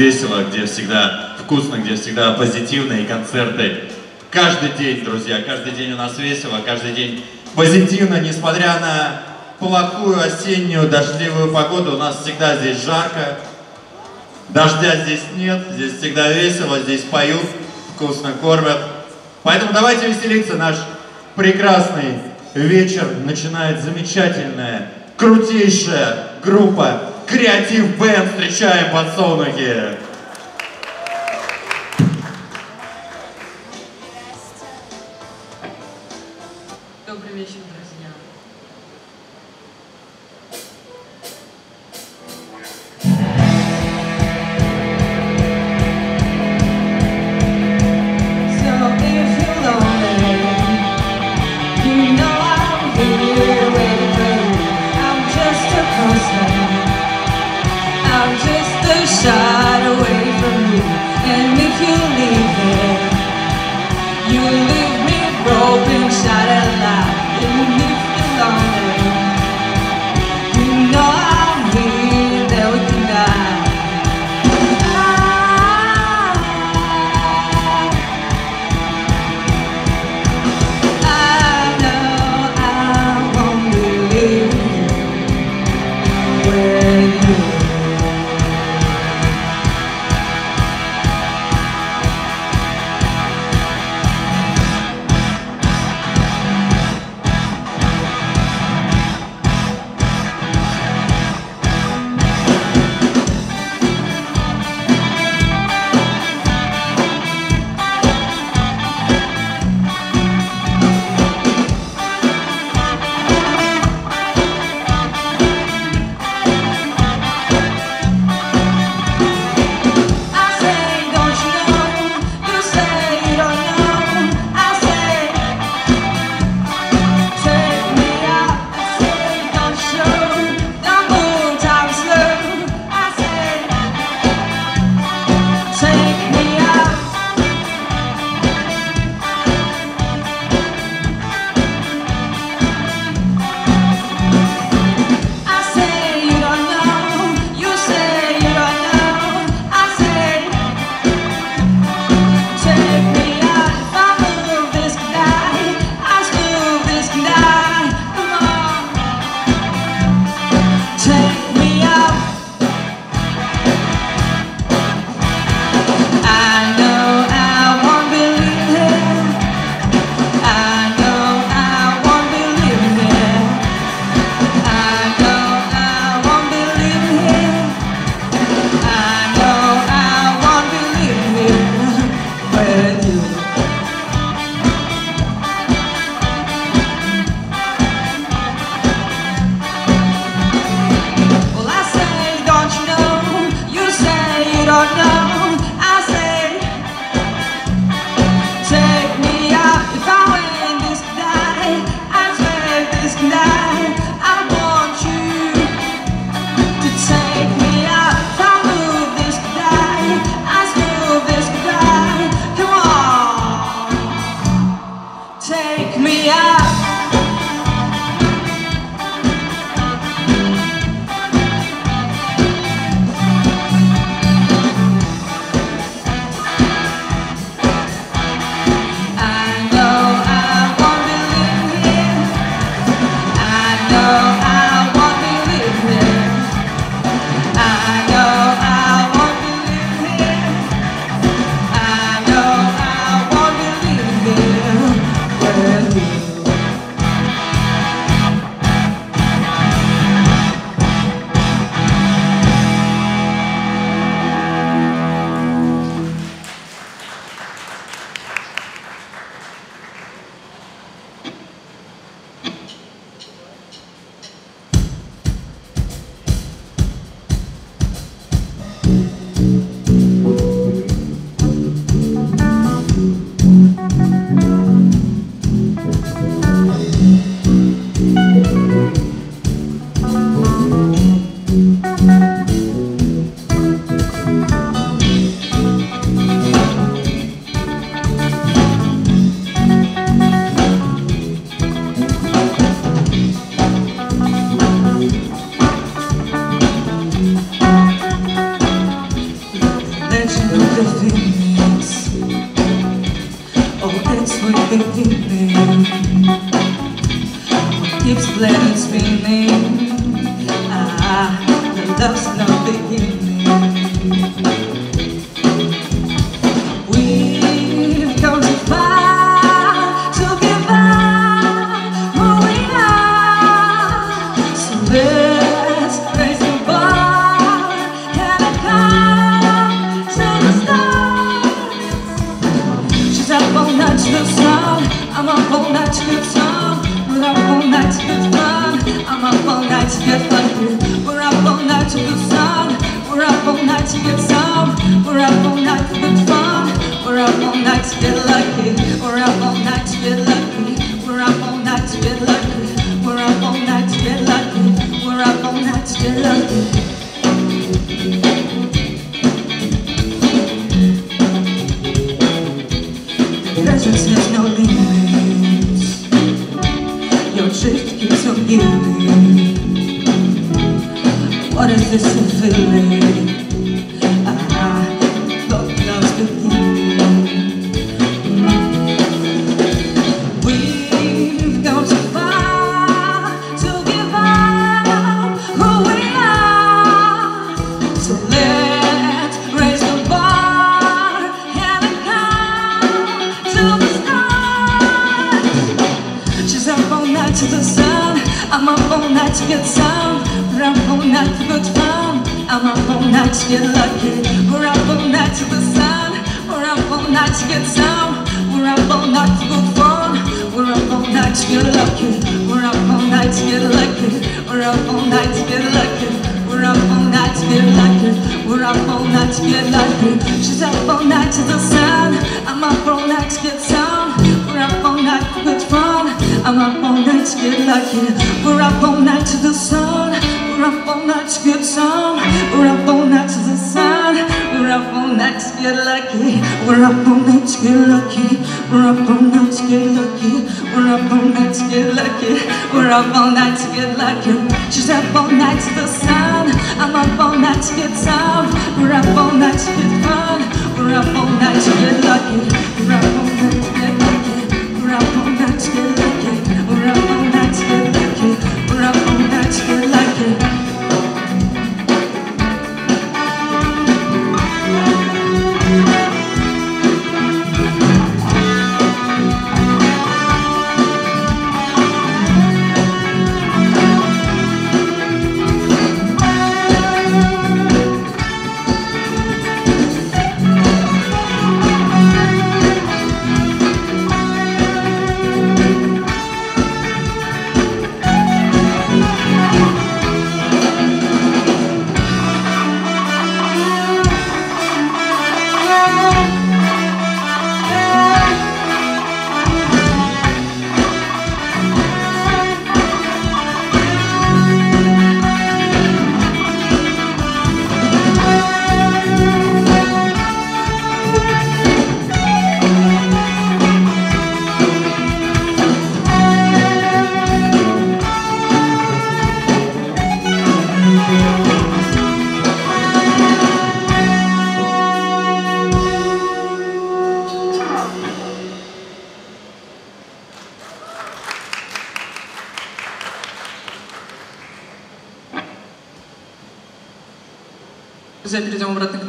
весело, где всегда вкусно, где всегда позитивные концерты. Каждый день, друзья, каждый день у нас весело, каждый день позитивно, несмотря на плохую осеннюю дождливую погоду, у нас всегда здесь жарко. Дождя здесь нет, здесь всегда весело, здесь поют, вкусно кормят. Поэтому давайте веселиться, наш прекрасный вечер начинает замечательная, крутейшая группа Креатив Бенд. Встречаем подсолнухи. Take me out. What keeps planets spinning? Ah, the love's good fun. I'm up all night to get lucky. We're up all night to the sun. We're up all night to get some. We're up all night for good fun. We're up all night to get lucky. We're up all night to get lucky. We're up all night to get lucky. We're up all night to get lucky. We're up all night to get lucky. She's up all night to the sun. I'm up all night to get some. We're up all night for good fun. I'm up all night to get lucky. We're up all night to the sun. Get lucky. We're up all night to get lucky. We're up all night to get lucky. We're up all night to get lucky. We're up all night to get lucky. She's up all night to the sun. I'm up all night to get some. We're up all night to get fun. We're up all night to get lucky. We're up all night to get lucky. We're up all night to get lucky. We're up all night to get lucky. We're up all night to get lucky.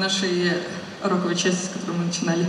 Нашей роковой части, с которой мы начинали.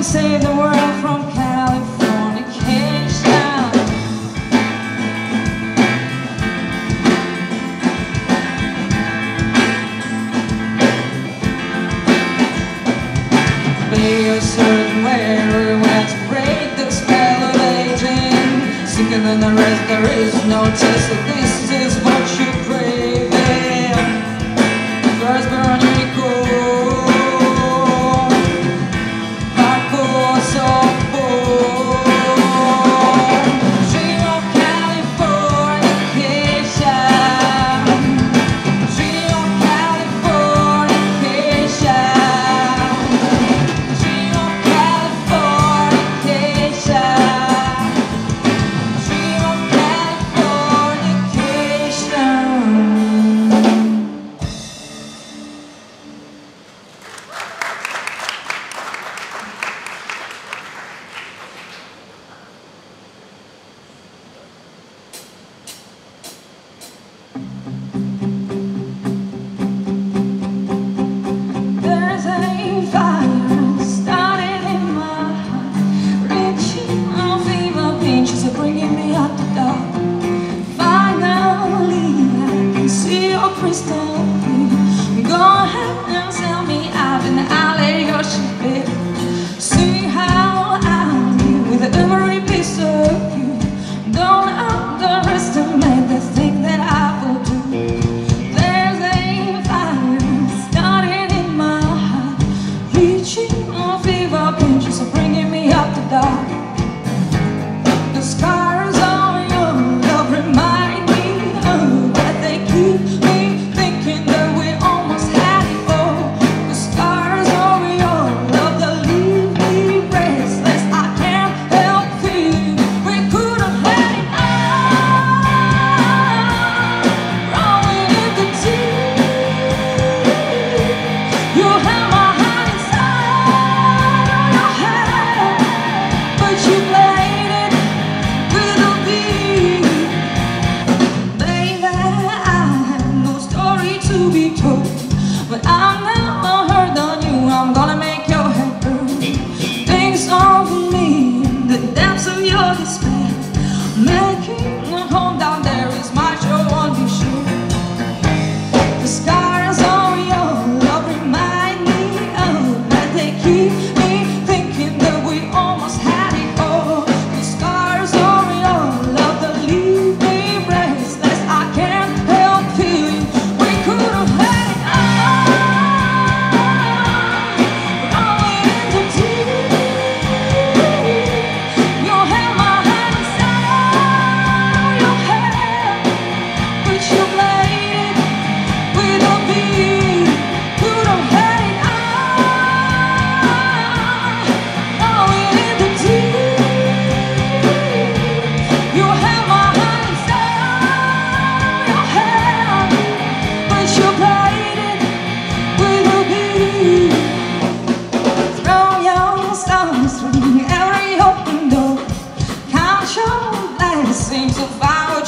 Couldn't save the world from Californication. Be a certain way, we went to break the spell of aging. The rest, there is no test.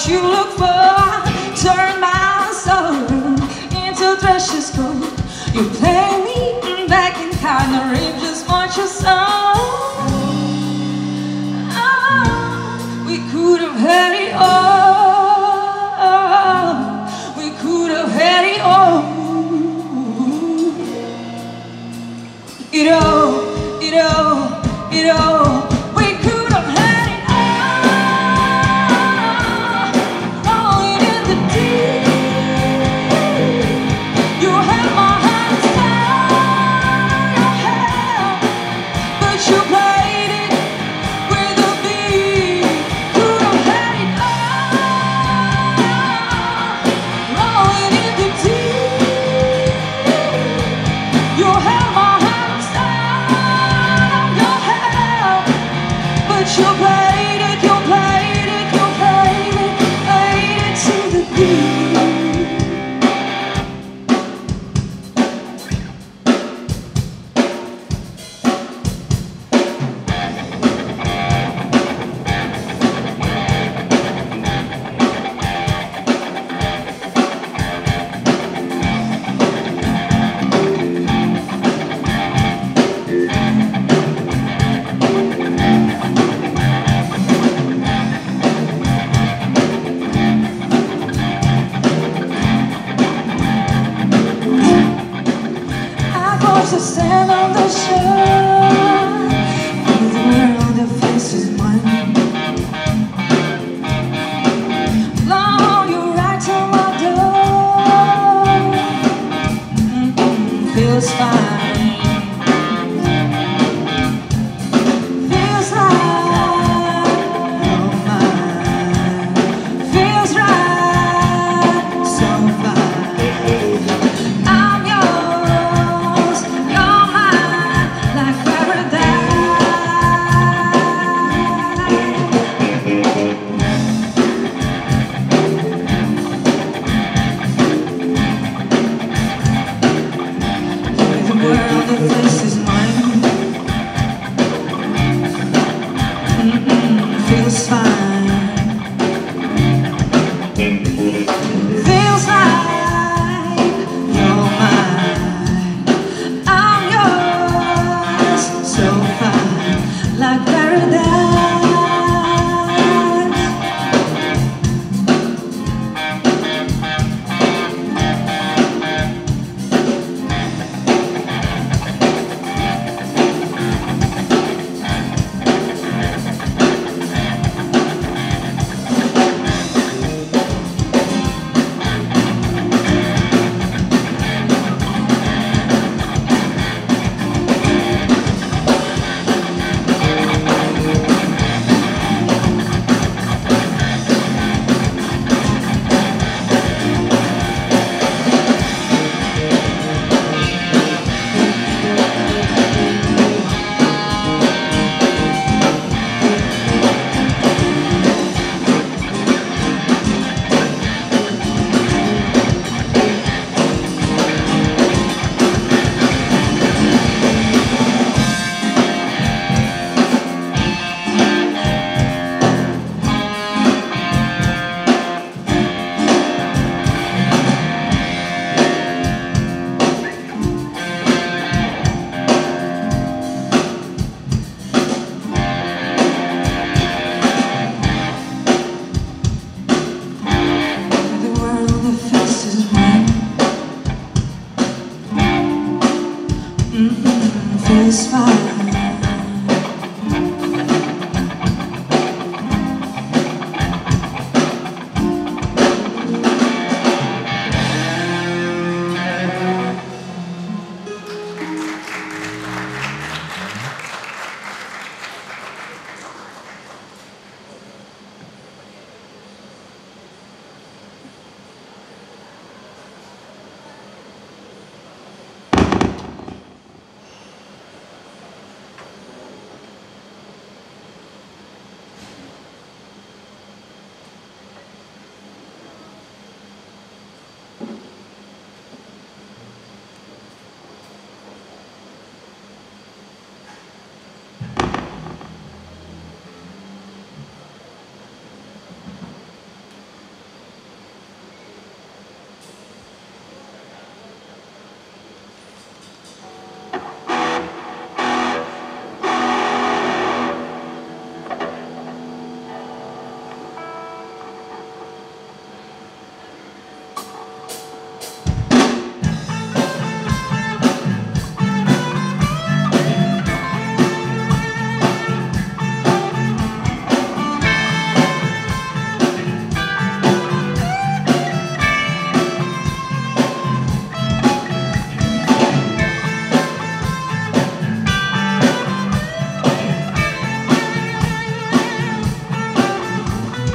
what you look for.